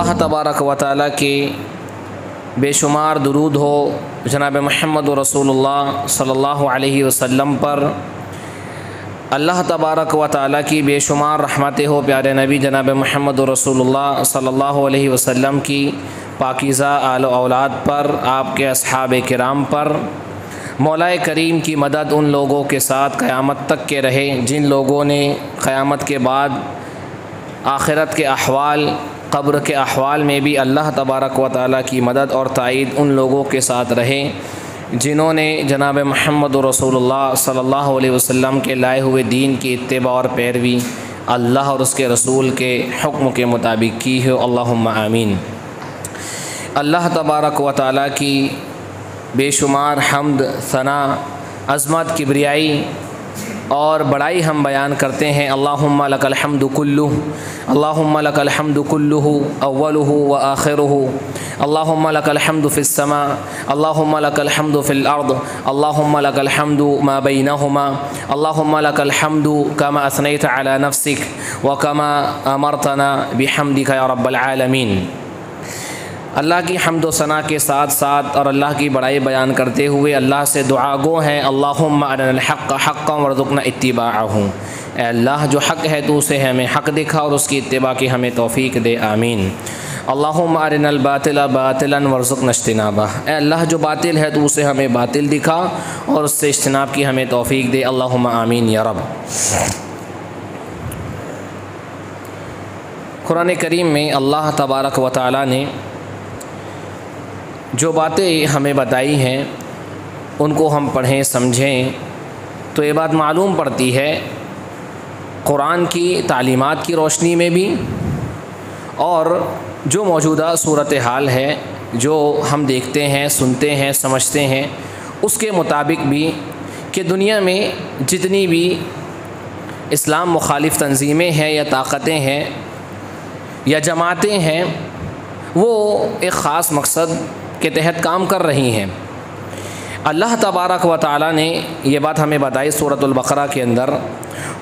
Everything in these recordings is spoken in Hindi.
अल्लाह तबारक व ताली के बेशुमार दरूद हो, जनाब महमद रसूलुल्लाह सल्लल्लाहु अलैहि वसल्लम पर। अल्लाह तबारक व ताली की बेशुमार रहमतें हो, प्यारे नबी जनाब महमद रसूलुल्लाह सल्लल्लाहु अलैहि वसल्लम की पाकिज़ा आल औलाद पर, आपके असहाब कराम पर। मौलाए करीम की मदद उन लोगों के साथ क़यामत तक के रहे, जिन लोगों ने क़यामत के बाद आखिरत के अहवाल कब्र के अहवाल में भी अल्लाह तबारक व ताली की मदद और तइद उन लोगों के साथ रहे, जिन्होंने जनाब महमद रसूलुल्लाह सल्लल्लाहु अलैहि वसल्लम के लाए हुए दीन की इत्तबा और पैरवी अल्लाह और उसके रसूल के हुक्म के मुताबिक की है। अल्लाहुम्मा आमीन। अल्लाह तबारक व ताली की बेशुमार हमद, सना, अज़मत, किबरियाई और बड़ाई हम बयान करते हैं, अल्लाहुम्मा लकल हम्दु कुल्लु अल्लाहुम्मा लकल कुल्लुहु अव्वलुहु व आखिरुहु, अल्लाहुम्मा लकल हम्दु फिस समा, अल्लाहुम्मा लकल हम्दु फिल अर्द, अल्लाहुम्मा लकल मा बैनहुमा, अल्लाहुम्मा लकल कमा असनैत अला नफ्सिक व कमा अमरतना बिहम्दिका या रब्बल आलमीन। अल्लाह की हमद सना के साथ साथ और अल्लाह की बड़ाई बयान करते हुए अल्लाह से दुआ गो हैं अल्लाहक हक़ वरज़ुकना इतबा हूँ अल्लाह, जो हक़ है तो उसे हमें हक़ दिखा और उसकी इतबा की हमें तोफ़ी दे, आमीन। अल्लाहमरनबातिल बातिला वर्ज़ुक नश्तनाबा अल्लाह, जो बातिल है तो उसे हमें बातिल दिखा और उससे इज्तनाब की हमें तोफ़ी दे अल्लाह आमीन, या रब। कुरान करीम में अल्लाह तबारक व ताली ने जो बातें हमें बताई हैं, उनको हम पढ़ें, समझें तो ये बात मालूम पड़ती है कुरान की, तालीमात की रोशनी में भी और जो मौजूदा सूरत हाल है, जो हम देखते हैं, सुनते हैं, समझते हैं, उसके मुताबिक भी कि दुनिया में जितनी भी इस्लाम मुखालिफ तंजीमें हैं या ताकतें हैं या जमातें हैं, वो एक ख़ास मकसद के तहत काम कर रही हैं। अल्लाह तबारक व ताली ने यह बात हमें बताई सूरतुल्बक़रा के अंदर।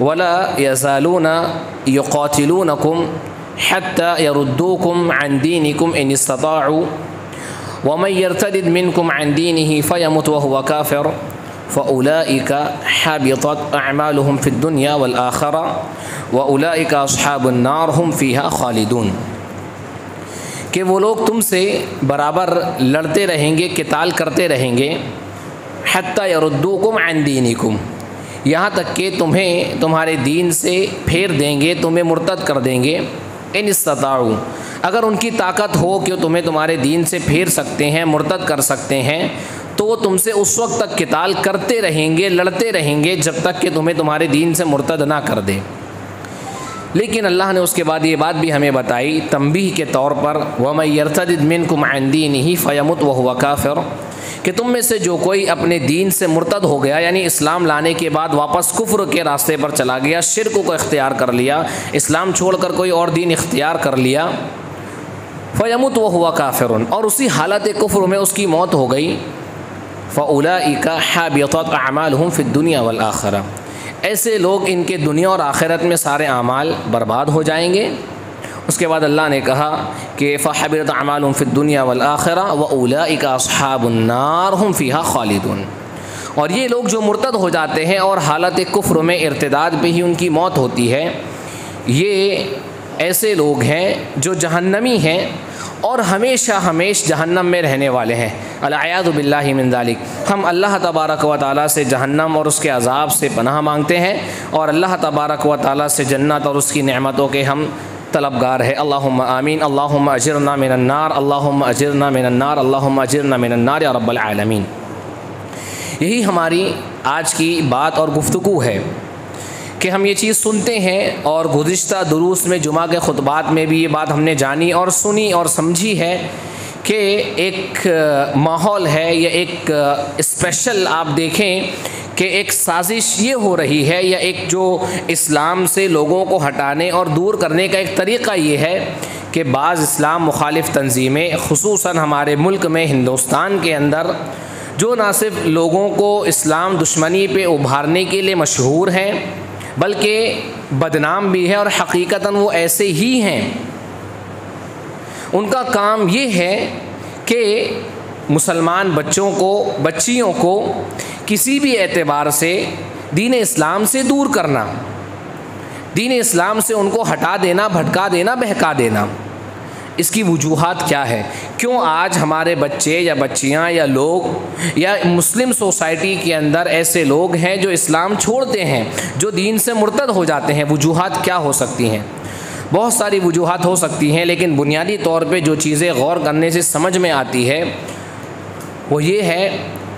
वला यजालून यक़ातिलूनकुम हत्ता यरुद्दूकुम अन दीनिकुम इन इस्तताउ वमन यरतदिद मिनकुम अन दीनिही फयमुत वहुव काफिर। फ़उलाइका हबितत अमालुहुम फ़िद दुनिया वल आखिरा। व उलाइका अस्हाबुन नार हम फ़ीहा खालिदून। कि वो लोग तुमसे बराबर लड़ते रहेंगे, किताल करते रहेंगे। हत्ता यरुद्दूकुम अन दीनिकुम। यहाँ तक कि तुम्हें तुम्हारे दीन से फेर देंगे, तुम्हें मुर्तद कर देंगे। इन इस्ताऊ अगर उनकी ताकत हो कि तुम्हें तुम्हारे दीन से फेर सकते हैं, मुर्तद कर सकते हैं तो वो तुमसे उस वक्त तक किताल करते रहेंगे, लड़ते रहेंगे, जब तक कि तुम्हें तुम्हारे दीन से मुर्तद ना कर दे। लेकिन अल्लाह ने उसके बाद ये बात भी हमें बताई तंबी के तौर पर वम यरतदिन कुम दीन ही फ़यमुत व हुआ काफ़िर, कि तुम में से जो कोई अपने दीन से मुर्तद हो गया, यानी इस्लाम लाने के बाद वापस कुफ्र के रास्ते पर चला गया, शिरक को इख्तियार कर लिया, इस्लाम छोड़कर कोई और दीन इख्तियार कर लिया, फ़यमुत व हुआ काफ़िर और उसी हालत कुफ्र में उसकी मौत हो गई। फ़लाइका हाबियत अमाल हूँ फ़िर दुनिया वाल आखरा। ऐसे लोग इनके दुनिया और आखिरत में सारे अमाल बर्बाद हो जाएँगे। उसके बाद अल्लाह ने कहा कि फ़ाबिरत अमाल फ़िर दुनिया वल आखिरा व उलाइका असहाबुन्नार हम फ़िहा खालिदून। और ये लोग जो मुर्तद हो जाते हैं और हालत कुफ्र में इर्तदाद पे ही उनकी मौत होती है, ये ऐसे लोग हैं जो जहन्नमी हैं और हमेशा हमेश जहन्नम में रहने वाले हैं। अलायादबिल्लिक हम अल्लाह तबारक व ताली से जहन्नम और उसके अज़ाब से पनाह मांगते हैं और अल्लाह तबारक व ताली से जन्नत और उसकी नेमतों के हम तलबगार है। अल्लाहुम्मा आमीन। अल्लाहुम्मा अजिरना मिनन्नार अल्लाहुम्मा अजिरना मिनन्नार अल्लाहुम्मा अजिरना मिनन्नार या रब्बल आलमीन। यही हमारी आज की बात और गुफ्तु है। कि हम ये चीज़ सुनते हैं और गुज्त दुरूस में, जुमा के खुतबात में भी ये बात हमने जानी और सुनी और समझी है कि एक माहौल है या एक स्पेशल आप देखें कि एक साजिश ये हो रही है या एक जो इस्लाम से लोगों को हटाने और दूर करने का एक तरीक़ा ये है कि बाज़ इस्लाम मुखालिफ तंजीमें खसूस हमारे मुल्क में हिंदुस्तान के अंदर, जो ना सिर्फ़ लोगों को इस्लाम दुश्मनी पे उभारने के लिए मशहूर हैं बल्कि बदनाम भी है और हकीकता वो ऐसे ही हैं। उनका काम ये है कि मुसलमान बच्चों को, बच्चियों को किसी भी एतबार से दीन इस्लाम से दूर करना, दीन इस्लाम से उनको हटा देना, भटका देना, बहका देना। इसकी वजूहत क्या है? क्यों आज हमारे बच्चे या बच्चियाँ या लोग या मुस्लिम सोसाइटी के अंदर ऐसे लोग हैं जो इस्लाम छोड़ते हैं, जो दीन से मुर्तद हो जाते हैं? वजूहत क्या हो सकती हैं? बहुत सारी वजूहत हो सकती हैं, लेकिन बुनियादी तौर पे जो चीज़ें गौर करने से समझ में आती है, वो ये है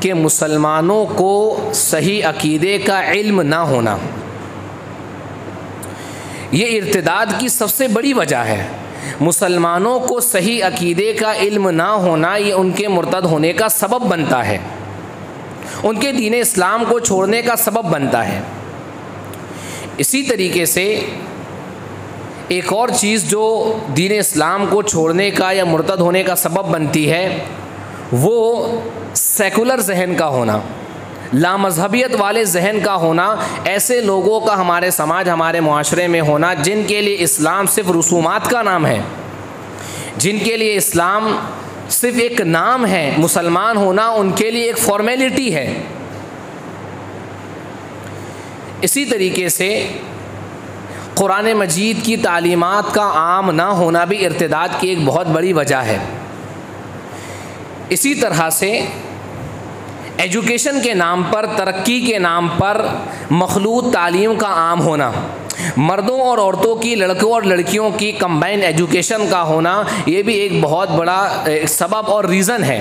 कि मुसलमानों को सही अकीदे का इल्म ना होना। ये इर्तदाद की सबसे बड़ी वजह है। मुसलमानों को सही अकीदे का इल्म ना होना, ये उनके मुर्तद होने का सबब बनता है। उनके दीन इस्लाम को छोड़ने का सबब बनता है। इसी तरीके से एक और चीज़ जो दीन इस्लाम को छोड़ने का या मुर्तद होने का सबब बनती है, वो सेकुलर जहन का होना। लामजहबियत वाले जहन का होना, ऐसे लोगों का हमारे समाज, हमारे माशरे में होना, जिनके लिए इस्लाम सिर्फ़ रसूमात का नाम है। जिनके लिए इस्लाम सिर्फ़ एक नाम है, मुसलमान होना उनके लिए एक फॉर्मेलिटी है। इसी तरीके से कुरान मजीद की तालीमत का आम ना होना भी इर्तदाद की एक बहुत बड़ी वजह है। इसी तरह से एजुकेशन के नाम पर, तरक्की के नाम पर मखलूत तालीम का आम होना, मर्दों और औरतों की, लड़कों और लड़कियों की कंबाइन एजुकेशन का होना, ये भी एक बहुत बड़ा सबब और रीज़न है।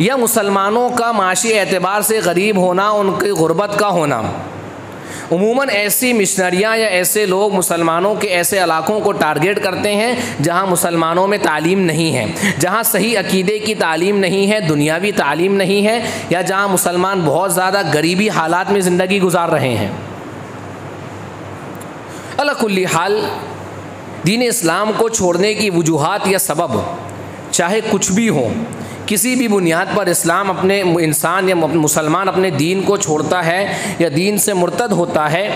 या मुसलमानों का माशी एतबार से गरीब होना, उनकी गुर्बत का होना। उमूमन ऐसी मिशनरियाँ या ऐसे लोग मुसलमानों के ऐसे इलाकों को टारगेट करते हैं, जहाँ मुसलमानों में तालीम नहीं है, जहाँ सही अकीदे की तालीम नहीं है, दुनियावी तालीम नहीं है, या जहाँ मुसलमान बहुत ज़्यादा गरीबी हालात में ज़िंदगी गुजार रहे हैं। अलाकुल्ली हाल, दीन इस्लाम को छोड़ने की वजूहत या सबब, चाहे कुछ भी हो किसी भी बुनियाद पर इस्लाम अपने इंसान या मुसलमान अपने दीन को छोड़ता है या दीन से मुर्तद होता है,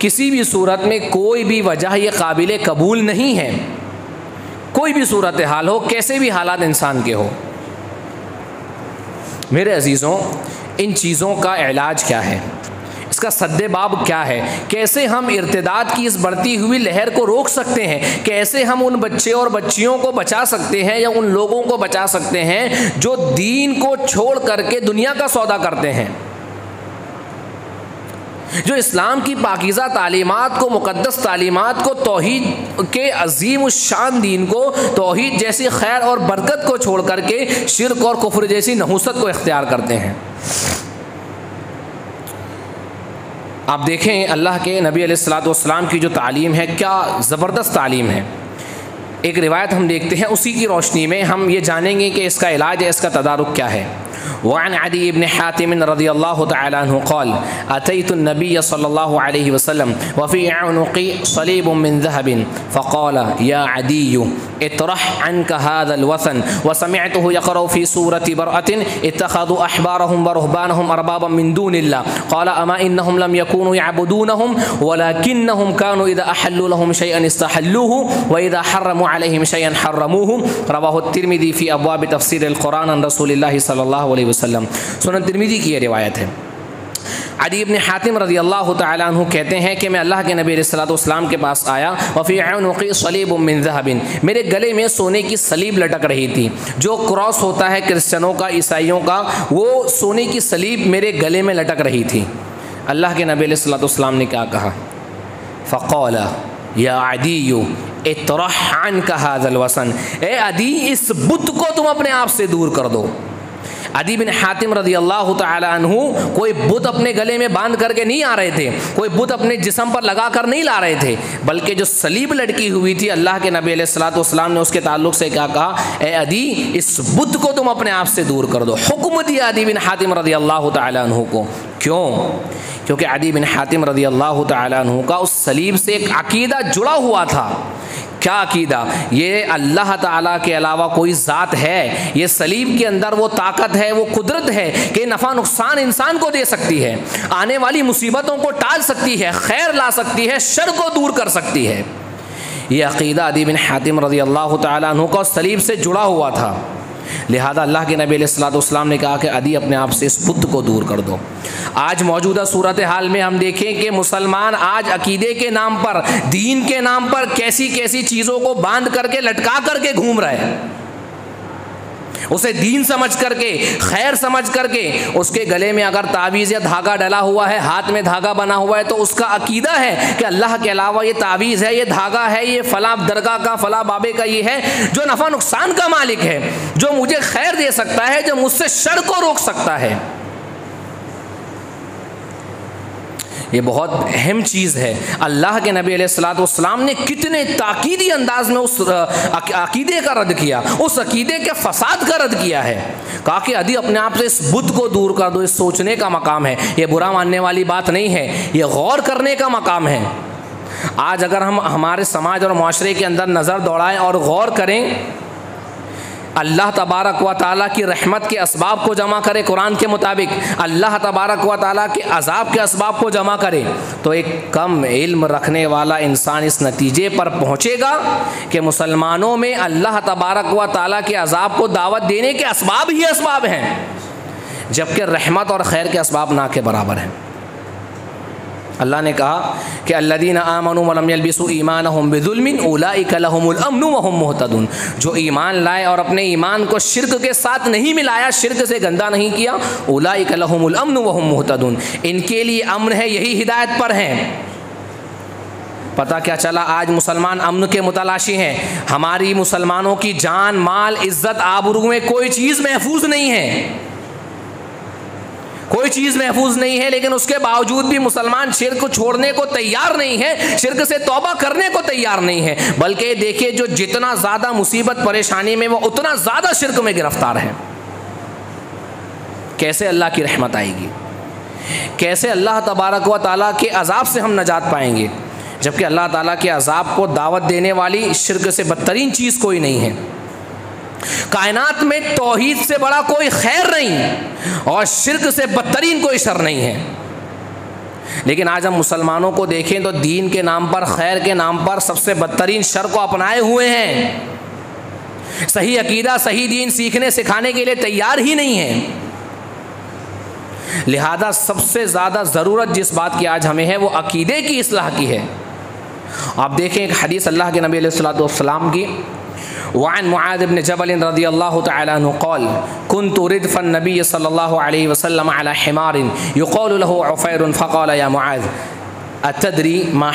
किसी भी सूरत में कोई भी वजह ये काबिल कबूल नहीं है। कोई भी सूरत हाल हो, कैसे भी हालात इंसान के हो। मेरे अजीज़ों, इन चीज़ों का इलाज क्या है? इसका सद्देबाब क्या है? कैसे हम इर्तदाद की इस बढ़ती हुई लहर को रोक सकते हैं? कैसे हम उन बच्चे और बच्चियों को बचा सकते हैं या उन लोगों को बचा सकते हैं जो दीन को छोड़ करके दुनिया का सौदा करते हैं? जो इस्लाम की पाकिज़ा तालीमत को मुक़दस तालीमत को, तोहद के अजीम शान दीन को, तोहद जैसी खैर और बरकत को छोड़ करके शिरक और कुफर जैसी नहूसत को इख्तियार करते हैं। आप देखें, अल्लाह के नबी सलाम की जो तालीम है, क्या ज़बरदस्त तालीम है। एक रिवायत हम देखते हैं, उसी की रोशनी में हम ये जानेंगे कि इसका इलाज है इसका तदारुक क्या है। वन अदी इबन हातिम रदी अल्लाह तौल अतैतुलनबी सल्ला वसम वफ़ी अनक़ी सलीब मिन ज़हबिन फ़क़ौल या अदी इतरह अन कहादलवसन वसमत यकरफ़ी सूरत बरअतिन इतखदु अहबारहम वरहबानहम अरबाब मिन दूनिल्लाह क़ाल अमा इन्नहुम लम यकूनु यअबुदूनहुम वलाकिन्नहुम कानु इज़ा अहल्लु लहुम शयअन इस्तहल्लुहु व इज़ा हर्रमु अलैहिम शयअन हर्रमुहु रवाहु तिरमिज़ी फ़ी अबवाब तफ़सीर अल कुरान अन रसूलिल्लाह सल्लल्लाहु अलैहि वसल्लम। सुनन तिरमिज़ी की ये रिवायत है। अदी इबन हातिम रदी अल्लाह तु कहते हैं कि मैं अल्लाह के नबी सलाम के पास आया वफ़ी सलीब मिन जहबिन। मेरे गले में सोने की सलीब लटक रही थी। जो क्रॉस होता है क्रिश्चनों का, ईसाइयों का, वो सोने की सलीब मेरे गले में लटक रही थी। अल्लाह के नबी सलाम ने क्या कहा? फ़कौला, या अदी इतरहन का हाजल वसन। ए अदी, इस बुत को तुम अपने आप से दूर कर दो। अदी बिन हातिम रदी अल्लाह तु कोई बुत अपने गले में बाँध करके नहीं आ रहे थे, कोई बुत अपने जिसम पर लगा कर नहीं ला रहे थे, बल्कि जो सलीब लटकी हुई थी अल्लाह के नबी सलाम ने उसके ताल्लुक से क्या कहा, ए अदी, इस बुत को तुम अपने आप से दूर कर दो। हुक्म दिया अदी बिन हातिम रदी अल्लाह तु को। क्यों? क्योंकि अदी बिन हातिम रदी अल्लाह तु का उस सलीब से एक अकीदा जुड़ा हुआ था। क्या अकीदा? ये अल्लाह ताला के अलावा कोई ज़ात है? ये सलीब के अंदर वो ताकत है, वो कुदरत है कि नफ़ा नुकसान इंसान को दे सकती है, आने वाली मुसीबतों को टाल सकती है, खैर ला सकती है, शर को दूर कर सकती है। ये अकीदा अदी बिन हातिम रज़ी अल्लाह तु का सलीब से जुड़ा हुआ था। लिहाजा अल्लाह के नबी सलाम ने कहा कि अदी अपने आप से इस बुत को दूर कर दो। आज मौजूदा सूरत हाल में हम देखें कि मुसलमान आज अकीदे के नाम पर, दीन के नाम पर कैसी कैसी चीज़ों को बाँध करके, लटका करके घूम रहे हैं। उसे दीन समझ करके, खैर समझ करके, उसके गले में अगर तावीज़ या धागा डला हुआ है, हाथ में धागा बना हुआ है तो उसका अकीदा है कि अल्लाह के अलावा ये तावीज़ है, ये धागा है, ये फला दरगाह का, फला बाबे का ये है, जो नफ़ा नुकसान का मालिक है, जो मुझे खैर दे सकता है, जो मुझसे शर को रोक सकता है। ये बहुत अहम चीज़ है। अल्लाह के नबी सलाम ने कितने ताकीदी अंदाज में उस अकीदे का रद्द किया, उस अकीदे के फसाद का रद्द किया है। कहा कि यदि अपने आप से इस बुद्ध को दूर कर दो, इस सोचने का मकाम है। ये बुरा मानने वाली बात नहीं है, ये गौर करने का मकाम है। आज अगर हम हमारे समाज और माशरे के अंदर नज़र दौड़ाएँ और गौर करें अल्लाह तबारक व ताली की रहमत के इसबाब को जमा करे कुरान के मुताबिक, अल्लाह तबारक व ताली के अजाब के इसबाब को जमा करे तो एक कम इल्म रखने वाला इंसान इस नतीजे पर पहुँचेगा कि मुसलमानों में अल्लाह तबारक व ताली के अजाब को दावत देने के इसबाब ही इसबाब हैं, जबकि रहमत और खैर के इसबाब ना के बराबर हैं। अल्लाह ने कहा कि अल्लादीन आमनबिसु ईमान हम जो ईमान लाए और अपने ईमान को शिरक के साथ नहीं मिलाया, शिरक से गंदा नहीं किया वम मोहतदन। इनके लिए अमन है, यही हिदायत पर हैं। पता क्या चला? आज मुसलमान अमन के मुतलाशी हैं। हमारी मुसलमानों की जान, माल, इज़्ज़त आबरू में कोई चीज़ महफूज नहीं है। कोई चीज़ महफूज नहीं है, लेकिन उसके बावजूद भी मुसलमान शिरक छोड़ने को तैयार नहीं है, शिरक से तौबा करने को तैयार नहीं है। बल्कि देखिए, जो जितना ज़्यादा मुसीबत परेशानी में, वो उतना ज़्यादा शिरक में गिरफ़्तार है। कैसे अल्लाह की रहमत आएगी? कैसे अल्लाह तबारक व ताली के अजाब से हम नजात पाएँगे? जबकि अल्लाह ताला के अजाब को दावत देने वाली शिरक से बदतरीन चीज़ कोई नहीं है। कायनात में तोहीद से बड़ा कोई खैर नहीं और शिरक से बदतरीन कोई शर नहीं है। लेकिन आज हम मुसलमानों को देखें तो दीन के नाम पर, खैर के नाम पर सबसे बदतरीन शर को अपनाए हुए हैं। सही अकीदा, सही दीन सीखने, सिखाने के लिए तैयार ही नहीं है। लिहाजा सबसे ज़्यादा ज़रूरत जिस बात की आज हमें है, वो अकीदे की असलाह की है। आप देखें एक हदीस अल्लाह के नबी सलाम की वान मुआद इबन जबल रदी अल्लाह तौल कुन तुरदफ़न नबी सल्ला वसम हमारिन युकौल फ़ैर फ़क़ौल या मुआद अतदरी मा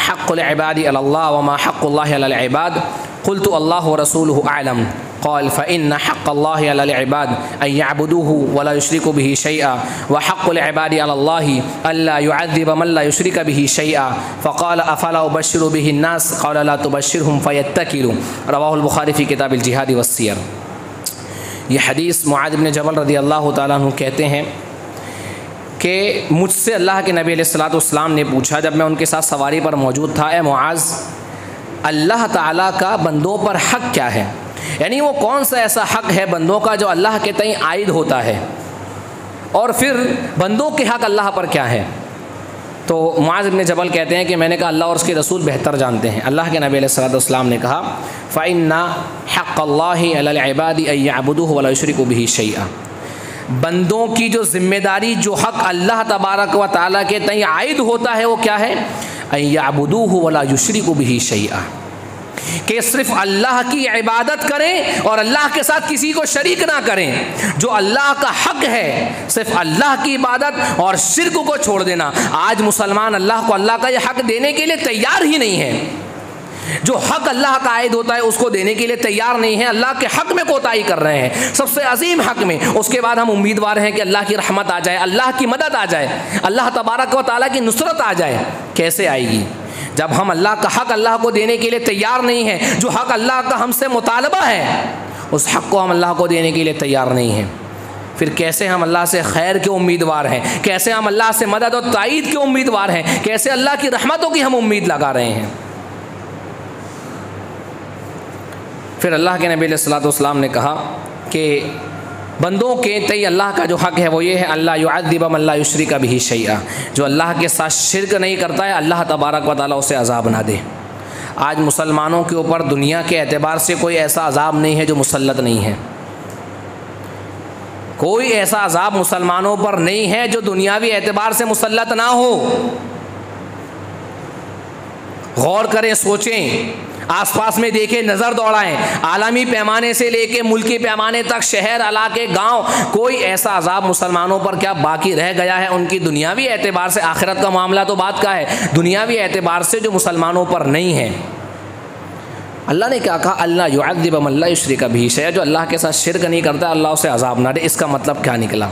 हक़बादी अल्लाह व मा हक़बाद कुल तो अल्लाह रसूल आलम कौल फ़िन हक़ अल्लाबाद अबूह वला युशरक भी शैआ व हक़बादी अल्लादिबमल्ला युशरक भी शैआ फ़क़ाल अफ़ला बशर बिन्नास कौल तबशर हम फ़ैतकिल रवाहलबुखारी फ़ी किताब जिहाद वसीर ये हदीस मुआदबन जबल रदी अल्लाह तु कहते हैं कि मुझसे अल्लाह के नबी सलाम ने पूछा जब मैं उनके साथ सवारी पर मौजूद था ए मुआज़ अल्लाह ताला का बंदों पर हक़ क्या है यानी वो कौन सा ऐसा हक़ है बंदों का जो अल्लाह के तई आयद होता है? और फिर बंदों के हक़ अल्लाह पर क्या है? तो माज इबन जबल कहते हैं कि मैंने कहा, अल्लाह और उसके रसूल बेहतर जानते हैं। अल्लाह के नबी सलाम ने कहा फ़ैन्ना हक़ल्लाबादी वलाशरक भी शैया बंदों की जो ज़िम्मेदारी, जो हक़ अल्लाह तबारक व ताली के तई आयद होता है, वो क्या है? अयाबुदू वला युशरक भी शैया कि सिर्फ़ अल्लाह की इबादत करें और अल्लाह के साथ किसी को शरीक ना करें। जो अल्लाह का हक है, सिर्फ़ अल्लाह की इबादत और शिरक को छोड़ देना। आज मुसलमान अल्लाह को अल्लाह का यह हक देने के लिए तैयार ही नहीं है। जो हक अल्लाह का आयद होता है, उसको देने के लिए तैयार नहीं है। अल्लाह के हक में कोताही कर रहे हैं। सबसे अजीम हक में। उसके बाद हम उम्मीदवार हैं कि अल्लाह की रहमत आ जाए, अल्लाह की मदद आ जाए। अल्लाह तबारक व ताली की नुसरत आ जाए। कैसे आएगी? जब हम अल्लाह का हक अल्लाह को देने के लिए तैयार नहीं है, जो हक अल्लाह का हमसे मुतालबा है, उस हक को हम अल्लाह को देने के लिए तैयार नहीं हैं। फिर कैसे हम अल्लाह से खैर के उम्मीदवार हैं? कैसे हम अल्लाह से मदद और तइद के उम्मीदवार हैं? कैसे अल्लाह की रहमतों की हम उम्मीद लगा रहे हैं? फिर अल्लाह के नबी सलाम ने कहा कि बंदों के तई अल्लाह का जो हक़ है वो ये है अल्लाह युद्दिबम अल्लाह युशरी का भी शैया जो अल्लाह के साथ शिरक नहीं करता है, अल्लाह तबारक व ताली उसे अजाब ना दे। आज मुसलमानों के ऊपर दुनिया के एतबार से कोई ऐसा अजाब नहीं है जो मुसलत नहीं है। कोई ऐसा अजाब मुसलमानों पर नहीं है जो दुनियावी एतबार से मुसलत ना हो। गौर करें, सोचें। आसपास में देखें नज़र दौड़ाएँ। आलमी पैमाने से लेके मुल्की पैमाने तक शहर, इलाके, गाँव, कोई ऐसा अजाब मुसलमानों पर क्या बाकी रह गया है? उनकी दुनियावी एतबार से आखिरत का मामला तो बात का है। दुनियावी एतबार से जो मुसलमानों पर नहीं है। अल्लाह ने क्या कहा? अल्लाह युद्दबल्ला श्री का भीष है जो अल्लाह के साथ शिरक नहीं करता, अल्लाह उसे अजाब ना दे। इसका मतलब क्या निकला?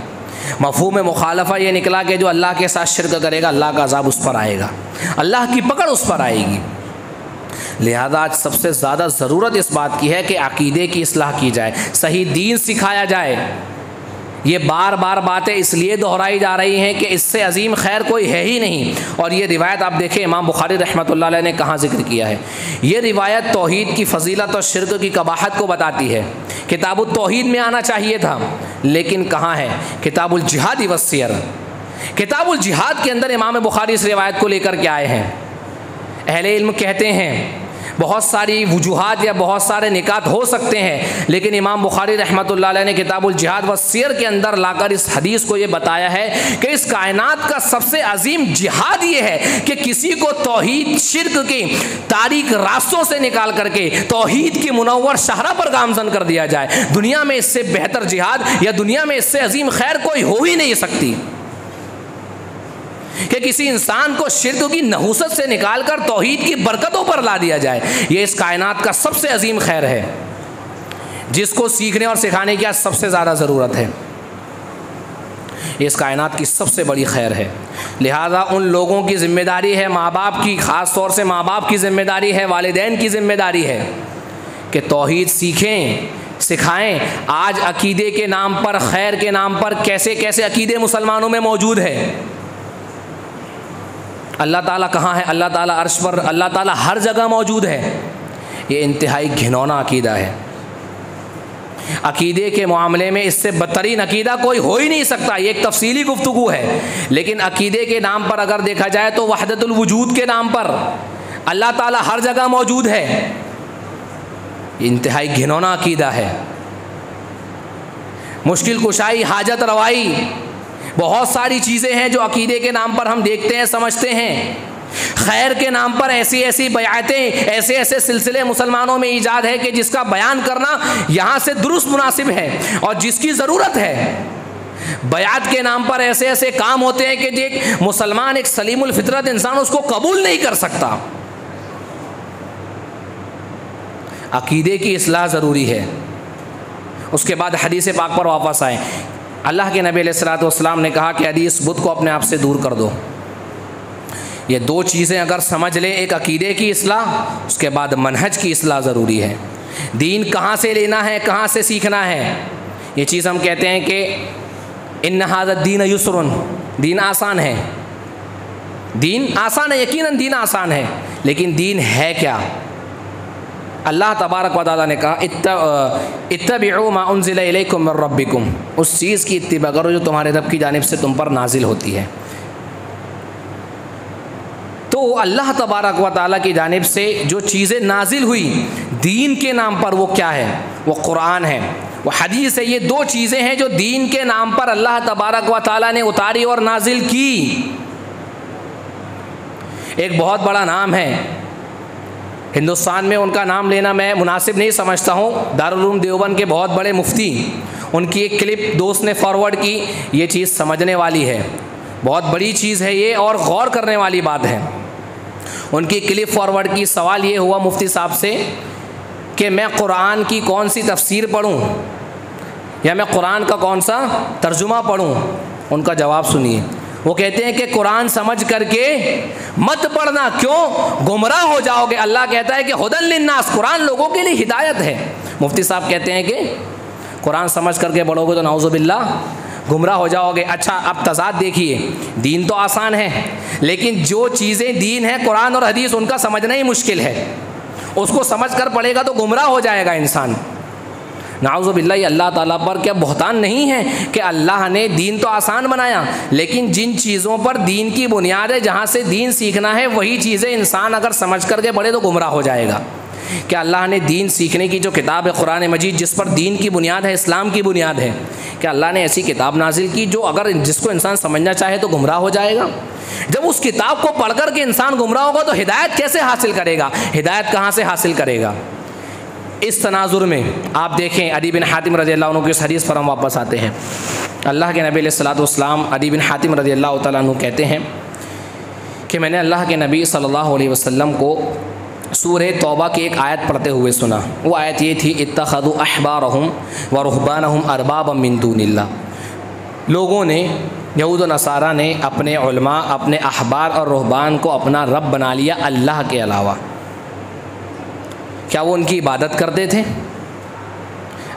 मफहूम मुखालफा ये निकला कि जो अल्लाह के साथ शिरक करेगा, अल्लाह का अजाब उस पर आएगा। अल्लाह की पकड़ उस पर आएगी। लिहाजा आज सबसे ज़्यादा ज़रूरत इस बात की है कि अकीदे की असलाह की जाए। सही दीन सिखाया जाए। ये बार बार बातें इसलिए दोहराई जा रही हैं कि इससे अजीम खैर कोई है ही नहीं। और ये रिवायत आप देखें, इमाम बुखारी रहमत ने कहाँ ज़िक्र किया है। ये रिवायत तोहद की फजीलत और शिरक की कबाहत को बताती है। किताब तोहद में आना चाहिए था, लेकिन कहाँ है? किताबुल जिहादी वसीर किताबुल जिहाद के अंदर इमाम बुखारी इस रिवायत को लेकर के आए हैं। अहले इल्म कहते हैं, बहुत सारी वजूहत या बहुत सारे निकात हो सकते हैं, लेकिन इमाम बुखारी रहमत ने किताबुल जिहाद व सियर के अंदर लाकर इस हदीस को ये बताया है कि इस कायनात का सबसे अजीम जिहाद ये है कि किसी को तोहहीद शिरक की तारीख रास्तों से निकाल करके तोहहीद की मुनवर शहरा पर गामजन कर दिया जाए। दुनिया में इससे बेहतर जिहाद या दुनिया में इससे अजीम खैर कोई हो ही नहीं सकती। कि किसी इंसान को शिरक की नहूसत से निकालकर तोहहीद की बरकतों पर ला दिया जाए, ये इस कायनात का सबसे अजीम खैर है, जिसको सीखने और सिखाने की आज सबसे ज़्यादा ज़रूरत है। इस कायनात की सबसे बड़ी खैर है। लिहाजा उन लोगों की ज़िम्मेदारी है माँ बाप की, ख़ास तौर से माँ बाप की ज़िम्मेदारी है, वालदेन की ज़िम्मेदारी है, कि तोहहीद सीखें, सिखाएँ। आज अकीदे के नाम पर, खैर के नाम पर कैसे कैसे अकीदे मुसलमानों में मौजूद है? अल्लाह ताला कहाँ है? अल्लाह ताला अर्श पर, अल्लाह ताला हर जगह मौजूद है। ये इंतहाई घिनौना अकीदा है। अकीदे के मामले में इससे बदतरीन अकीदा कोई हो ही नहीं सकता, ये एक तफसीली गुफ्तु है। लेकिन अकीदे के नाम पर अगर देखा जाए तो वहदतुलवजूद के नाम पर अल्लाह ताला हर जगह मौजूद है। इंतहाई घिनौना अकीदा है। मुश्किल कुशाई, हाजत रवाई बहुत सारी चीज़ें हैं जो अकीदे के नाम पर हम देखते हैं, समझते हैं। खैर के नाम पर ऐसी ऐसी बयातें, ऐसे ऐसे सिलसिले मुसलमानों में ईजाद है कि जिसका बयान करना यहाँ से दुरुस्त मुनासिब है और जिसकी ज़रूरत है। बयात के नाम पर ऐसे ऐसे काम होते हैं कि एक मुसलमान एक सलीमुल फितरत इंसान उसको कबूल नहीं कर सकता। अकीदे की असलाह ज़रूरी है। उसके बाद हदीस पाक पर वापस आए। अल्लाह के नबी सलाम ने कहा कि यदि इस बुत को अपने आप से दूर कर दो। ये दो चीज़ें अगर समझ लें, एक अकीदे की असलाह उसके बाद मनहज की असलाह ज़रूरी है। दीन कहाँ से लेना है, कहाँ से सीखना है? ये चीज़ हम कहते हैं कि इन नहाजत दीन युसरन, दीन आसान है। दीन आसान है यकीन दीन आसान है, लेकिन दीन है क्या? अल्लाह तबारक वाली ने कहा इतबिकुम रबिकुम उस चीज़ की इतबा करो जो तुम्हारे रब की जानब से तुम पर नाजिल होती है। तो अल्लाह तबारक व ताली की जानब से जो चीज़ें नाजिल हुई, दीन के नाम पर वो क्या है? वो कुरान है। वो हदीस है, ये दो चीज़ें हैं जो दीन के नाम पर अल्लाह तबारक व ताली ने उतारी और नाजिल की। एक बहुत बड़ा नाम है हिंदुस्तान में उनका नाम लेना मैं मुनासिब नहीं समझता हूँ। दारुल देवबंद के बहुत बड़े मुफ्ती, उनकी एक क्लिप दोस्त ने फॉरवर्ड की, ये चीज़ समझने वाली है। बहुत बड़ी चीज़ है ये और गौर करने वाली बात है। उनकी क्लिप फॉरवर्ड की सवाल ये हुआ मुफ्ती साहब से कि मैं कुरान की कौन सी तफसीर पढ़ूँ? या मैं कुरान का कौन सा तर्जुमा पढ़ूँ? उनका जवाब सुनिए। वो कहते हैं कि कुरान समझ करके मत पढ़ना, क्यों? गुमराह हो जाओगे। अल्लाह कहता है कि हदल लिन्नास, कुरान लोगों के लिए हिदायत है। मुफ्ती साहब कहते हैं कि कुरान समझ करके पढ़ोगे तो नाउजुबिल्ला गुमराह हो जाओगे। अच्छा अब तजाद देखिए, दीन तो आसान है, लेकिन जो चीज़ें दीन है, कुरान और हदीस, उनका समझना ही मुश्किल है। उसको समझ कर पढ़ेगा तो गुमराह हो जाएगा इंसान। नाउज़बिल्ला अल्लाह ताला पर क्या बहतान नहीं है कि अल्लाह ने दीन तो आसान बनाया, लेकिन जिन चीज़ों पर दीन की बुनियाद है, जहाँ से दीन सीखना है, वही चीज़ें इंसान अगर समझ करके बढ़े तो गुमराह हो जाएगा। कि अल्लाह ने दीन सीखने की जो किताब है कुरान मजीद, जिस पर दीन की बुनियाद है, इस्लाम की बुनियाद है कि अल्लाह ने ऐसी किताब नाजिल की जो अगर जिसको इंसान समझना चाहे तो गुमराह हो जाएगा? जब उस किताब को पढ़ कर के इंसान गुमराह होगा तो हिदायत कैसे हासिल करेगा? हिदायत कहाँ से हासिल करेगा? इस तनाजुर में आप देखें अदी बिन हातिम रज़ी अल्लाह की हदीस पर हम वापस आते हैं। अल्लाह के नबी सलाम अदी बिन हातिम रज़ी अल्लाह तु कहते हैं कि मैंने अल्लाह के नबी सल्लल्लाहु अलैहि वसल्लम को सूर तौबा की एक आयत पढ़ते हुए सुना। वो आयत ये थी इतखदु अहबार व रुहबान अरबाब मिंदूनिल्ला लोगों ने, यहूद नसारा ने अपने अपने अहबार और रुहबान को अपना रब बना लिया अल्लाह के अलावा। क्या वो उनकी इबादत करते थे?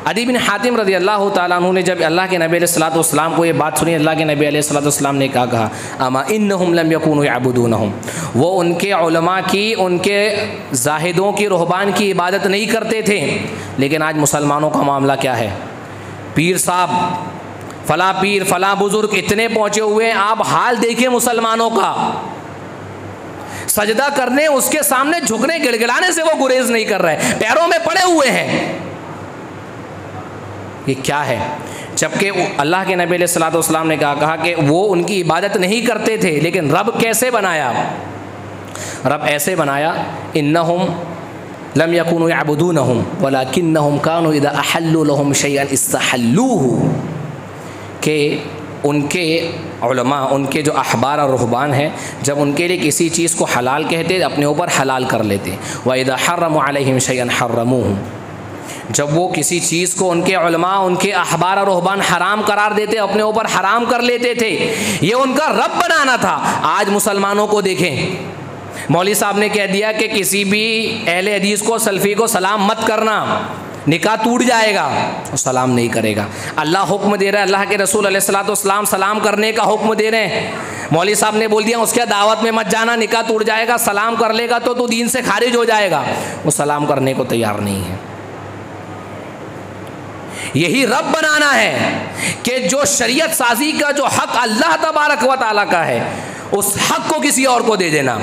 अदी बिन हातिम रदी अल्लाह तु ने जब अल्लाह के नबी सलाम को ये बात सुनी, अल्लाह के नबी सलाम ने कहा कहा, अमा इन लम यकून अबूदून वो उनके उलमा की, उनके जाहिदों की, रूहबान की इबादत नहीं करते थे। लेकिन आज मुसलमानों का मामला क्या है? पीर साहब, फ़ला पीर, फ़ला बुज़ुर्ग इतने पहुँचे हुए हैं, आप हाल देखिए मुसलमानों का। सजदा करने, उसके सामने झुकने, गिड़गिड़ाने से वो गुरेज नहीं कर रहे। पैरों में पड़े हुए हैं। ये क्या है? जबकि अल्लाह के नबी सलाम ने कहा कहा कि वो उनकी इबादत नहीं करते थे, लेकिन रब कैसे बनाया? रब ऐसे बनाया इन लम यकून अबूदून वला किन कान इदा अहल्लुम शैन इस्तहल्लू कि उनके उलमा, उनके जो अखबार और रुहबान हैं, जब उनके लिए किसी चीज़ को हलाल कहते अपने ऊपर हलाल कर लेते व हर्रम शैन हर्रमू जब वो किसी चीज़ को उनके उलमा, उनके अखबार और रुहबान हराम करार देते, अपने ऊपर हराम कर लेते थे, ये उनका रब बनाना था। आज मुसलमानों को देखें मौली साहब ने कह दिया कि किसी भी अहले हदीस को, सल्फ़ी को सलाम मत करना। निकाह टूट जाएगा और सलाम नहीं करेगा। अल्लाह हुक्म दे रहा है, अल्लाह के रसूल सलाम सलाम करने का हुक्म दे रहे हैं। मौली साहब ने बोल दिया, उसके दावत में मत जाना, निकाह टूट जाएगा, सलाम कर लेगा तो तू दीन से खारिज हो जाएगा। वो सलाम करने को तैयार नहीं है। यही रब बनाना है कि जो शरीयत साजी का जो हक अल्लाह तबारक व का है, उस हक को किसी और को दे देना।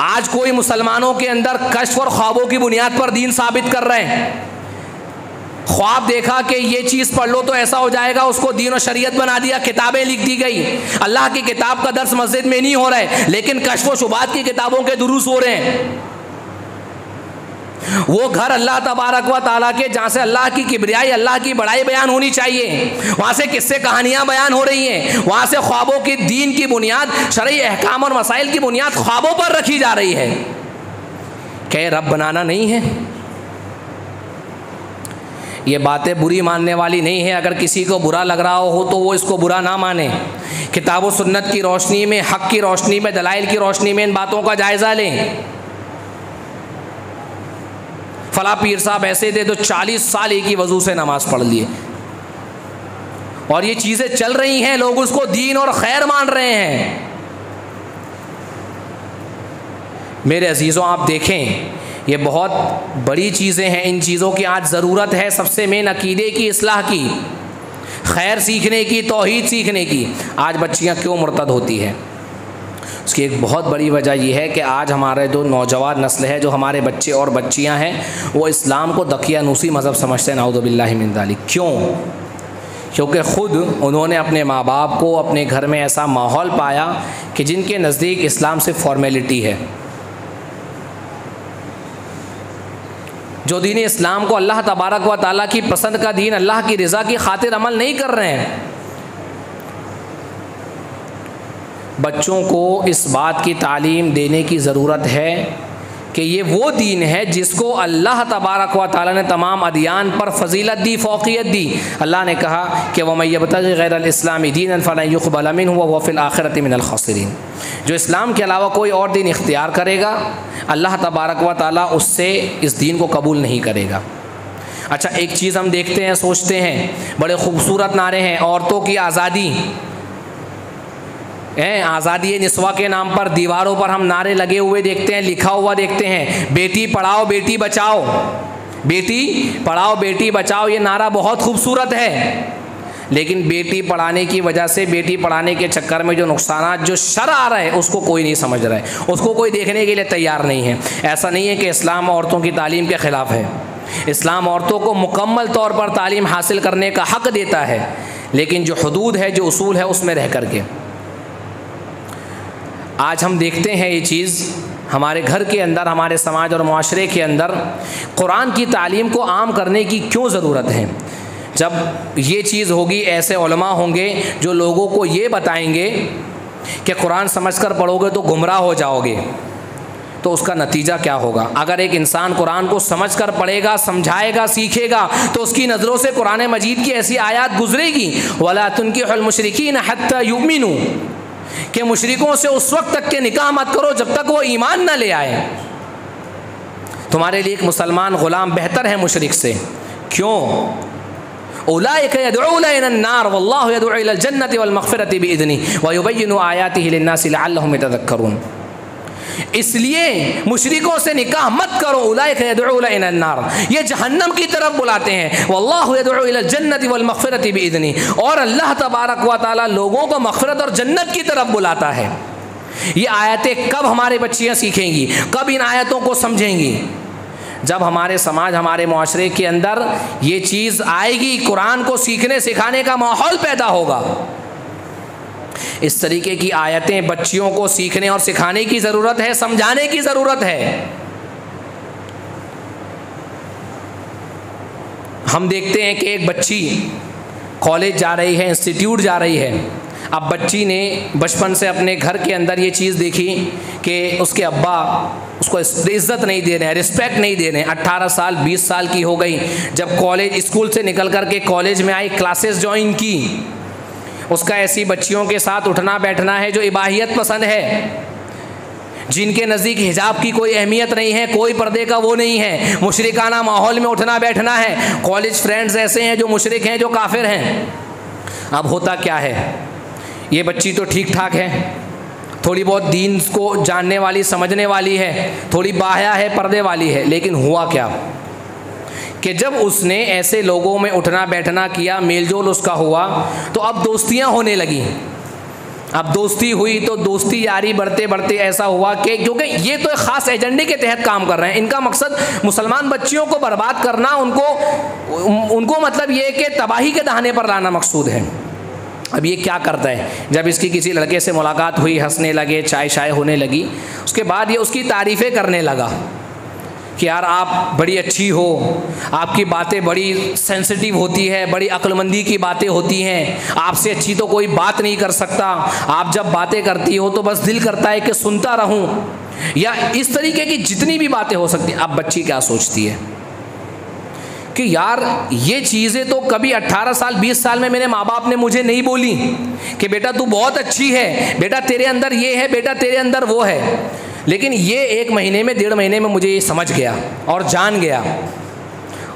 आज कोई मुसलमानों के अंदर कश्फ और ख्वाबों की बुनियाद पर दीन साबित कर रहे हैं। ख्वाब देखा कि ये चीज़ पढ़ लो तो ऐसा हो जाएगा, उसको दीन और शरीयत बना दिया, किताबें लिख दी गई। अल्लाह की किताब का दर्स मस्जिद में नहीं हो रहा है लेकिन कश्फ व शुबात की किताबों के दुरुस्त हो रहे हैं। वो घर अल्लाह तबारक व ताला के, जहाँ से अल्लाह की किबरियाई, अल्लाह की बड़ाई बयान होनी चाहिए। वहाँ से किस्से कहानियाँ बयान हो रही हैं। वहाँ से ख्वाबों की दीन की बुनियाद, शरय अहकाम और मसाइल की बुनियाद ख्वाबों पर रखी जा रही है। क्या रब बनाना नहीं है? ये बातें बुरी मानने वाली नहीं है। अगर किसी को बुरा लग रहा हो तो वो इसको बुरा ना माने। किताब सुन्नत की रोशनी में, हक की रोशनी में, दलाइल की रोशनी में इन बातों का जायज़ा लें। फला पीर साहब ऐसे थे तो चालीस साल एक ही वज़ू से नमाज़ पढ़ लिए। और ये चीज़ें चल रही हैं, लोग उसको दीन और खैर मान रहे हैं। मेरे अजीज़ों, आप देखें, ये बहुत बड़ी चीज़ें हैं। इन चीज़ों की आज ज़रूरत है सबसे मेन अकीदे की असलाह की। खैर सीखने की तोहहीद सीखने की। आज बच्चियाँ क्यों मुर्तद होती है? उसकी एक बहुत बड़ी वजह यह है कि आज हमारे जो नौजवान नस्ल है, जो हमारे बच्चे और बच्चियाँ हैं, वो इस्लाम को दकियानूसी मज़हब समझते हैं नाउदबिल्लामिनदाली क्यों? क्योंकि ख़ुद उन्होंने अपने माँ बाप को अपने घर में ऐसा माहौल पाया कि जिनके नज़दीक इस्लाम सिर्फ़ फॉर्मेलिटी है। जो दीन इस्लाम को अल्लाह तबारक व ताली की पसंद का दीन, अल्लाह की रज़ा की खातिर अमल नहीं कर रहे हैं बच्चों को इस बात की तालीम देने की ज़रूरत है कि ये वो दीन है जिसको अल्लाह तबारक व ताली ने तमाम अदियान पर फजीलत दी, फ़ोक़ियत दी। अल्लाह ने कहा कि वह मैबत गैर इस्लामी दीन फ़लाक़बलमिन हुआ वफ़िल आखिरत मिनलखसरीन जो इस्लाम के अलावा कोई और दीन इख्तियार करेगा, अल्लाह तबारक व ताली उससे इस दीन को कबूल नहीं करेगा। अच्छा एक चीज़ हम देखते हैं, सोचते हैं। बड़े खूबसूरत नारे हैं, औरतों की आज़ादी। हैं, आज़ादी नस्वा के नाम पर, दीवारों पर हम नारे लगे हुए देखते हैं, लिखा हुआ देखते हैं, बेटी पढ़ाओ, बेटी बचाओ, बेटी पढ़ाओ, बेटी बचाओ, ये नारा बहुत खूबसूरत है। लेकिन बेटी पढ़ाने की वजह से, बेटी पढ़ाने के चक्कर में जो नुकसान जो शर आ रहा है, उसको कोई नहीं समझ रहा है। उसको कोई देखने के लिए तैयार नहीं है। ऐसा नहीं है कि इस्लाम औरतों की तालीम के ख़िलाफ़ है। इस्लाम औरतों को मुकम्मल तौर पर तालीम हासिल करने का हक़ देता है, लेकिन जो हदूद है, जो असूल है, उसमें रह करके। आज हम देखते हैं ये चीज़ हमारे घर के अंदर, हमारे समाज और माशरे के अंदर। कुरान की तालीम को आम करने की क्यों ज़रूरत है? जब ये चीज़ होगी, ऐसे होंगे जो लोगों को ये बताएँगे कि कुरान समझ कर पढ़ोगे तो गुमराह हो जाओगे। तो उसका नतीजा क्या होगा? अगर एक इंसान कुरान को समझ कर पढ़ेगा, समझाएगा, सीखेगा तो उसकी नज़रों से कुरान मजीद की ऐसी आयात गुजरेगी, वाला तुनकी न हत युमिन। कि मुशरकों से उस वक्त तक के निकाह मत करो जब तक वो ईमान ना ले आए। तुम्हारे लिए एक मुसलमान ग़ुलाम बेहतर है मुशरक से। क्यों? उलानार वयुबैन आयाति इसलिए मुशरकों से निकाह मत करो उलानार ये जहन्नम की तरफ़ बुलाते हैं। वल्लाजन्नत वलमफ़रत बिदनी और अल्लाह तबारक व ताली लोगों को मफ़रत और जन्नत की तरफ़ बुलाता है। ये आयतें कब हमारे बच्चियाँ सीखेंगी, कब इन आयतों को समझेंगी? जब हमारे समाज, हमारे माशरे के अंदर ये चीज़ आएगी, कुरान को सीखने, सिखाने का माहौल पैदा होगा। इस तरीके की आयतें बच्चियों को सीखने और सिखाने की ज़रूरत है, समझाने की ज़रूरत है। हम देखते हैं कि एक बच्ची कॉलेज जा रही है, इंस्टीट्यूट जा रही है। अब बच्ची ने बचपन से अपने घर के अंदर ये चीज़ देखी कि उसके अब्बा उसको इज़्ज़त नहीं दे रहे हैं रिस्पेक्ट नहीं दे रहे हैं। अट्ठारह साल, बीस साल की हो गई, जब कॉलेज, स्कूल से निकल कर के कॉलेज में आई क्लासेस ज्वाइन की। उसका ऐसी बच्चियों के साथ उठना बैठना है जो इबाहियत पसंद है, जिनके नज़दीक हिजाब की कोई अहमियत नहीं है, कोई पर्दे का वो नहीं है। मुशरकाना माहौल में उठना बैठना है। कॉलेज फ्रेंड्स ऐसे हैं जो मुशरक हैं, जो काफिर हैं। अब होता क्या है? ये बच्ची तो ठीक ठाक है। थोड़ी बहुत दीन को जानने वाली, समझने वाली है। थोड़ी बाहया है, पर्दे वाली है। लेकिन हुआ क्या? कि जब उसने ऐसे लोगों में उठना बैठना किया, मेलजोल उसका हुआ तो अब दोस्तियाँ होने लगी। अब दोस्ती हुई तो दोस्ती यारी बढ़ते बढ़ते ऐसा हुआ कि क्योंकि ये तो एक ख़ास एजेंडे के तहत काम कर रहे हैं। इनका मकसद मुसलमान बच्चियों को बर्बाद करना, उनको उनको मतलब ये कि तबाही के दहाने पर लाना मकसूद है। अब ये क्या करता है? जब इसकी किसी लड़के से मुलाकात हुई, हंसने लगे चाय शाय होने लगी, उसके बाद ये उसकी तारीफ़ें करने लगा। कि यार आप बड़ी अच्छी हो, आपकी बातें बड़ी सेंसिटिव होती है, बड़ी अक्लमंदी की बातें होती हैं, आपसे अच्छी तो कोई बात नहीं कर सकता। आप जब बातें करती हो तो बस दिल करता है कि सुनता रहूँ। या इस तरीके की जितनी भी बातें हो सकती अब बच्ची क्या सोचती है? कि यार ये चीज़ें तो कभी 18 साल 20 साल में मेरे माँ बाप ने मुझे नहीं बोली कि बेटा तू बहुत अच्छी है, बेटा तेरे अंदर ये है, बेटा तेरे अंदर वो है। लेकिन ये एक महीने में, डेढ़ महीने में मुझे ये समझ गया और जान गया।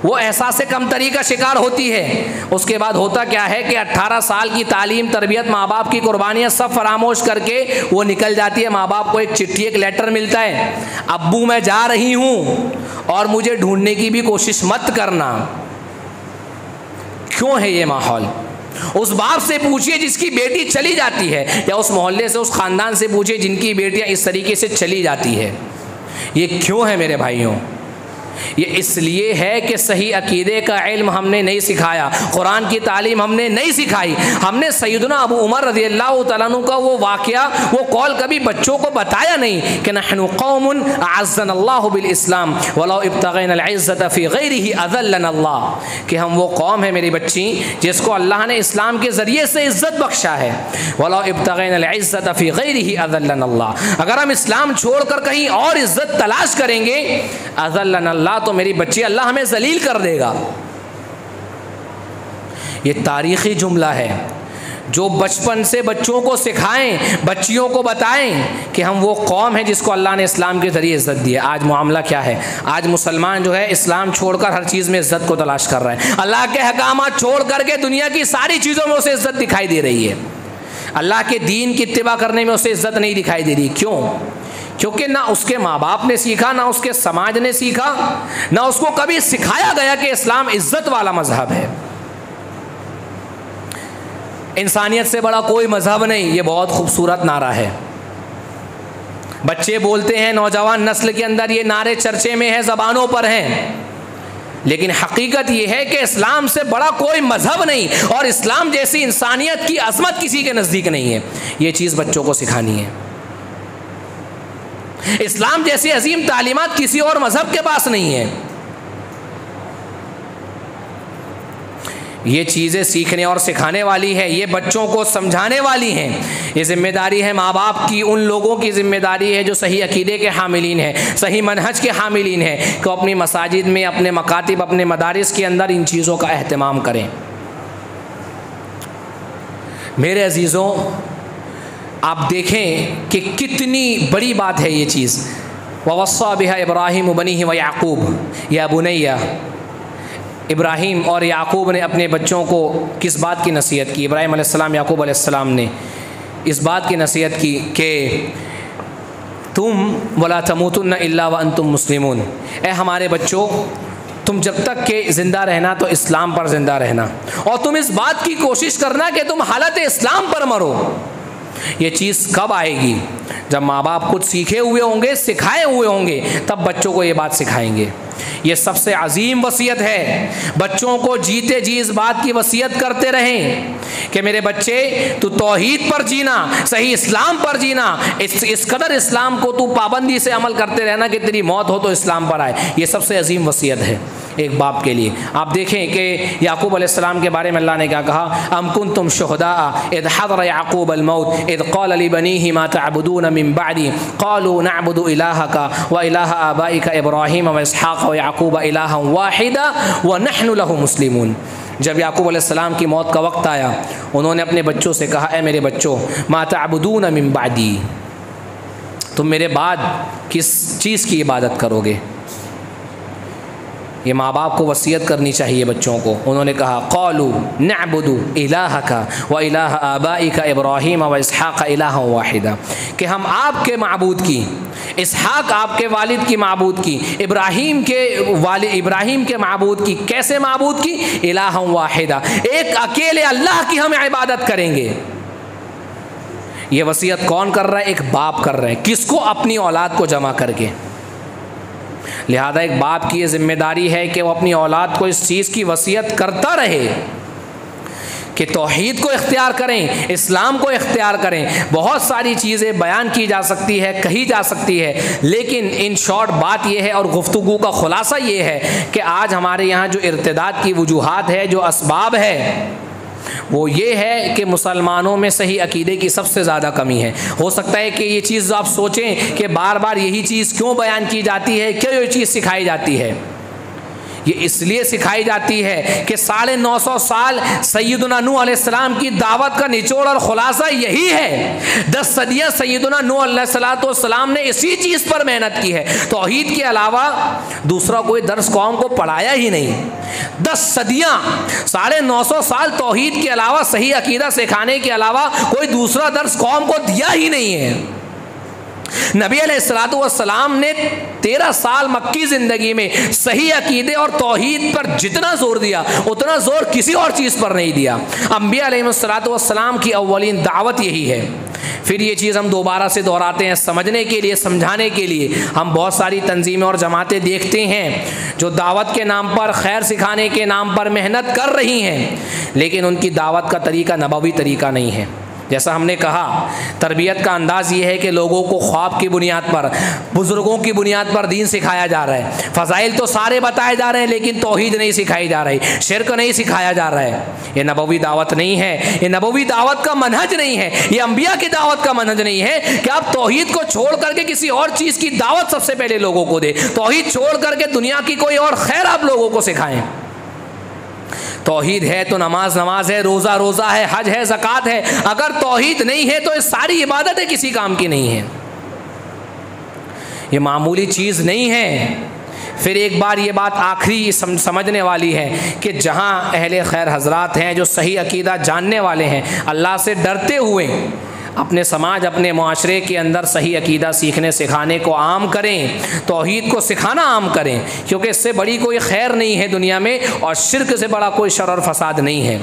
वो एहसास कम तरी का शिकार होती है। उसके बाद होता क्या है कि 18 साल की तालीम, तरबियत माँ बाप की कुर्बानियाँ सब फरामोश करके वो निकल जाती है। माँ बाप को एक चिट्ठी, एक लेटर मिलता है, अब्बू मैं जा रही हूँ और मुझे ढूँढने की भी कोशिश मत करना। क्यों है ये माहौल? उस बाप से पूछिए जिसकी बेटी चली जाती है, या उस मोहल्ले से, उस ख़ानदान से पूछिए जिनकी बेटियाँ इस तरीके से चली जाती है। ये क्यों है मेरे भाइयों? ये इसलिए है कि सही अकीदे का इल्म हमने नहीं सिखाया। कुरान की तालीम हमने नहीं सिखाई। हमने सैदना अबू उमर रज़ी अल्लाह तु का वो वाक़ वो कॉल कभी बच्चों को बताया नहीं कि नहन कौमन आज़न अल्लाबिलस्लाम वलाइज़्ज़त फ़ी गैर ही अल्लाह कि हम वो कौम है मेरी बच्ची, जिसको अल्लाह ने इस्लाम के ज़रिए से इज़्ज़त बख्शा है। वलाइज़्ज़त फ़ी गैर ही अल्लाह अगर हम इस्लाम छोड़ कर कहीं और इज़्ज़त तलाश करेंगे अल्लाह अल्लाह तो मेरी बच्ची, अल्लाह हमें जलील कर देगा। ये तारीख़ी जुमला है, जो बचपन से बच्चों को सिखाएँ, बच्चियों को बताएँ कि हम वो कौम है जिसको अल्लाह ने इस्लाम के ज़रिए इज़्ज़त दी है। आज मामला क्या है? आज मुसलमान जो है इस्लाम छोड़कर हर चीज़ में इज़्ज़त को तलाश कर रहे हैं। अल्लाह के हकाम छोड़ करके दुनिया की सारी चीज़ों में उसे इज़्ज़त दिखाई दे रही है। अल्लाह के दीन की इतबा करने में उसे इज़्ज़त नहीं दिखाई दे रही। क्यों? क्योंकि ना उसके माँ बाप ने सीखा, ना उसके समाज ने सीखा, ना उसको कभी सिखाया गया कि इस्लाम इज़्ज़त वाला मज़हब है। इंसानियत से बड़ा कोई मज़हब नहीं, ये बहुत खूबसूरत नारा है। बच्चे बोलते हैं, नौजवान नस्ल के अंदर ये नारे चर्चे में है, ज़बानों पर हैं। लेकिन हकीकत यह है कि इस्लाम से बड़ा कोई मज़हब नहीं और इस्लाम जैसी इंसानियत की अजमत किसी के नज़दीक नहीं है। ये चीज़ बच्चों को सिखानी है। इस्लाम जैसी अजीम तालीमत किसी और मज़हब के पास नहीं है। ये चीज़ें सीखने और सिखाने वाली है, ये बच्चों को समझाने वाली हैं। ये ज़िम्मेदारी है माँ बाप की, उन लोगों की ज़िम्मेदारी है जो सही अकीदे के हामिलीन हैं, सही मनहज के हामिलीन हैं, कि अपनी मसाजिद में, अपने मकातब, अपने मदारस के अंदर इन चीज़ों का अहतमाम करें। मेरे अजीज़ों आप देखें कि कितनी बड़ी बात है ये चीज़। वस्सा बिहा इब्राहिम बनी व याकूब। या बुनैया, इब्राहिम और याकूब ने अपने बच्चों को किस बात की नसीहत की? इब्राहिम आसमाम याकूब आसमाम ने इस बात की नसीहत की कि तुम वला तमूतन अल्ला व तुम मुस्लिमून। ए हमारे बच्चों, तुम जब तक के ज़िंदा रहना तो इस्लाम पर ज़िंदा रहना। और तुम इस बात की कोशिश करना कि तुम हालत इस्लाम पर मरो। ये चीज़ कब आएगी? जब माँ बाप कुछ सीखे हुए होंगे, सिखाए हुए होंगे, तब बच्चों को ये बात सिखाएँगे। ये सबसे अजीम वसीयत है। बच्चों को जीते जी इस बात की वसीयत करते रहें कि मेरे बच्चे, तू तोहीद पर जीना, सही इस्लाम पर जीना, इस इस कदर इस्लाम को तू पाबंदी से अमल करते रहना कि तेरी मौत हो तो इस्लाम पर आए। ये सबसे अजीम वसीयत है एक बाप के लिए। आप देखें कि याकूब अलैहिस्सलाम के बारे में अल्लाह ने क्या कहा? अमकुन तुम शहदा इद हदर याकूब अलमौत इद कौल अली बनी ही माता अबदून बादी, कौलू नबुदु इलाह का व इलाह आबाई का इब्राहिम व इसहाक़। याकूब इलाह वाहिदा व नहन लहु मुस्लिमून। जब याकूब अलैहिस्सलाम की मौत का वक्त आया, उन्होंने अपने बच्चों से कहा, ए मेरे बच्चों माता अबदून मिन बादी। तुम मेरे बाद किस चीज़ की इबादत करोगे? ये माँ बाप को वसीयत करनी चाहिए बच्चों को। उन्होंने कहा, कौलू नबुदू इलाह का व इलाह का इब्राहिम व इसहाक़ इलाह वाहिदा। कि हम आपके मबूद की इसहाक आपके वालिद की मबूद की, इब्राहिम के वाल, इब्राहिम के मबूद की, कैसे मबूद की? इलाह वाहिदा। एक अकेले अल्लाह की हम इबादत करेंगे। ये वसीयत कौन कर रहा है? एक बाप कर रहे हैं। किसको? अपनी औलाद को जमा करके। लिहाजा एक बाप की ये ज़िम्मेदारी है कि वो अपनी औलाद को इस चीज़ की वसीयत करता रहे। कि तोहहीद को इख्तियार करें, इस्लाम को इख्तियार करें। बहुत सारी चीज़ें बयान की जा सकती है, कही जा सकती है, लेकिन इन शॉर्ट बात यह है और गुफ्तु का ख़ुलासा ये है कि आज हमारे यहाँ जो इर्तदाद की वजूहत है, जो इसबाब है, वो ये है कि मुसलमानों में सही अकीदे की सबसे ज़्यादा कमी है। हो सकता है कि ये चीज़ आप सोचें कि बार बार यही चीज़ क्यों बयान की जाती है, क्यों ये चीज़ सिखाई जाती है? ये इसलिए सिखाई जाती है कि साढ़े नौ सौ साल सैदना नू सलाम की दावत का निचोड़ और खुलासा यही है। दस सदियाँ सैदना नू सलाम ने इसी चीज़ पर मेहनत की है। तोहहीद के अलावा दूसरा कोई दर्स कौम को पढ़ाया ही नहीं। दस सदियाँ, साढ़े नौ सौ साल तोहहीद के अलावा सही अकीदा सिखाने के अलावा कोई दूसरा दर्स कौम को दिया ही नहीं है। नबी सलाम ने तेरह साल मक्की ज़िंदगी में सही अकीदे और तोहहीद पर जितना ज़ोर दिया, उतना ज़ोर किसी और चीज़ पर नहीं दिया। अम्बिया सलाम की अवलिन दावत यही है। फिर ये चीज़ हम दोबारा से दोहराते हैं समझने के लिए, समझाने के लिए। हम बहुत सारी तंजीमें और जमातें देखते हैं जो दावत के नाम पर, खैर सिखाने के नाम पर मेहनत कर रही हैं, लेकिन उनकी दावत का तरीका नबवी तरीका नहीं है। जैसा हमने कहा, तरबियत का अंदाज़ ये है कि लोगों को ख्वाब की बुनियाद पर, बुज़ुर्गों की बुनियाद पर दीन सिखाया जा रहा है। फ़जाइल तो सारे बताए जा रहे हैं, लेकिन तोहहीद नहीं सिखाई जा रही, शिरक नहीं सिखाया जा रहा है। ये नबवी दावत नहीं है, ये नबवी दावत का मनहज नहीं है, ये अम्बिया की दावत का मनहज नहीं है कि आप तोहहीद को छोड़ करके किसी और चीज़ की दावत सबसे पहले लोगों को दे। तोहहीद छोड़ करके दुनिया की कोई और खैर आप लोगों को सिखाएँ। तोहीद है तो नमाज़ नमाज़ है, रोज़ा रोज़ा है, हज है, ज़क़़त है। अगर तोहीद नहीं है तो ये सारी इबादतें किसी काम की नहीं है। ये मामूली चीज़ नहीं है। फिर एक बार ये बात आखिरी समझने वाली है कि जहाँ अहले खैर हजरात हैं जो सही अकीदा जानने वाले हैं, अल्लाह से डरते हुए अपने समाज, अपने माशरे के अंदर सही अकीदा सीखने, सिखाने को आम करें तोहहीद को सिखाना आम करें, क्योंकि इससे बड़ी कोई खैर नहीं है दुनिया में और शिरक से बड़ा कोई शर और फसाद नहीं है।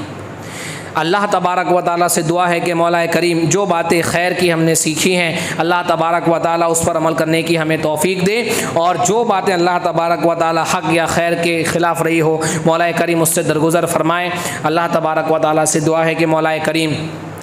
अल्लाह तबारक व ताली से दुआ है कि मौला करीम, जो बातें खैर की हमने सीखी हैं, अल्लाह तबारक व ताली उस पर अमल करने की हमें तोफ़ी दे और जो बातें अल्लाह तबारक व ताली हक़ या खैर के ख़िलाफ़ रही हो मौला करीम उससे दरगुज़र फरमाएँ। अल्लाह तबारक व ताली से दुआ है कि मौला करीम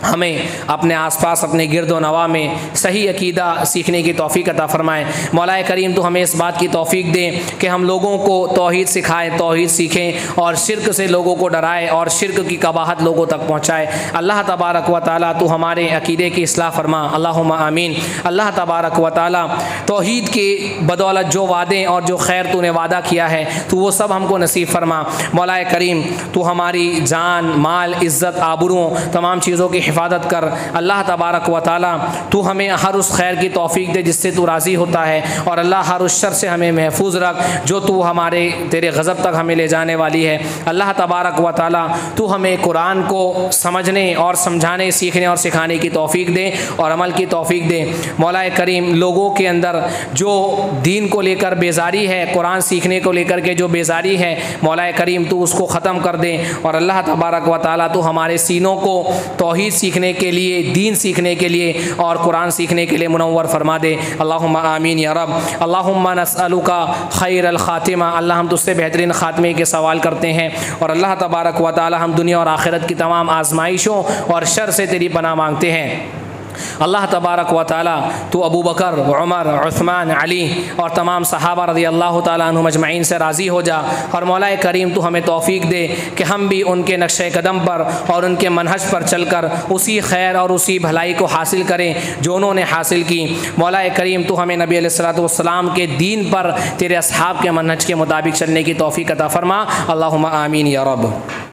हमें अपने आसपास, अपने गिरद नवा में सही अकीदा सीखने की तोफ़ी अता फ़रमाएँ। मौला करीम तो हमें इस बात की तोफ़ी दें कि हम लोगों को तोहद सिखाएँ, तोहद सीखें और शिरक से लोगों को डराए और शिरक की कबाहत लोगों तक पहुँचाए। अल्लाह तबारक व ताली तो हमारे अकीदे की असलाह फरमा। अल्लाह आमीन। अल्लाह तबारक व ताली तोहद के बदौलत जो वादे और जो खैर तूने वादा किया है तो वो सब हमको नसीब फरमा। मौला करीम तो हमारी जान, माल, इज़्ज़त आबरों तमाम चीज़ों की हिफाजत कर। अल्लाह तबारक व ताली, तू हमें हर उस खैर की तोफ़ी दे जिससे तू राज़ी होता है, और अल्लाह हर उस शर से हमें महफूज रख, जो तू हमारे, तेरे गज़ब तक हमें ले जाने वाली है। अल्लाह तबारक व ताली, तू हमें कुरान को समझने और समझाने, सीखने और सिखाने की तोफ़ी दे, और अमल की तोफ़ी दे। मौला करीम, लोगों के अंदर जो दीन को लेकर बेजारी है, कुरान सीखने को लेकर के जो बेजारी है मौला करीम, तू उसको ख़त्म कर दें, और अल्लाह तबारक व ताली तो हमारे सीनों को, तोहद सीखने के लिए, दीन सीखने के लिए और कुरान सीखने के लिए मुनवर फरमा दे। अल्लाह आमीन, या रब। अल्लाह नसलू का खैर ख़ातिमा। अल्लाह हम तुझसे बेहतरीन ख़ात्मे के सवाल करते हैं और अल्लाह तबारक व ताली हम दुनिया और आखिरत की तमाम आजमाइशों और शर से तेरी पना मांगते हैं। अल्लाह तबारक व ताली तो अबू बकर, उमर, उस्मान, अली और तमाम सहाबा रदी अल्लाह तजमाइन से राज़ी हो जा। और मौला करीम तो हमें तोफ़ी दे कि हम भी उनके नक्श कदम पर और उनके मनहज पर चल कर उसी खैर और उसी भलाई को हासिल करें जो उन्होंने हासिल की। मौला करीम तो हमें नबी सलाम के दीन पर, तेरे असहाब के मनहज के मुताबिक चलने की तोफ़ी कता फ़रमा। अल्लाह आमीन या रब।